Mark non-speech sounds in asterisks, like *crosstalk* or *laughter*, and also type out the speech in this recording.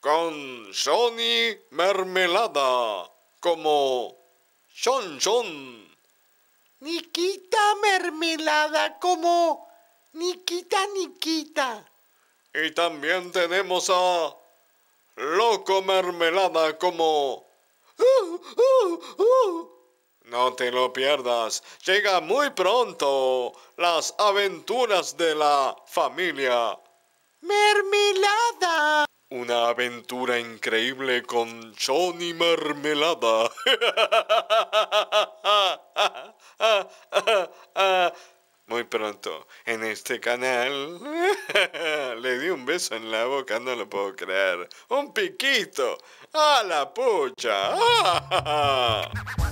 con Johnny Mermelada como Chon Chon. Nikita Mermelada como Nikita Nikita. Y también tenemos a Loco Mermelada como... Uh, uh, uh. No te lo pierdas, llega muy pronto las aventuras de la familia. Mermelada. Una aventura increíble con Johnny Mermelada. *laughs* Muy pronto en este canal. *laughs* Le di un beso en la boca, no lo puedo creer. Un piquito. ¡A la pucha! *laughs*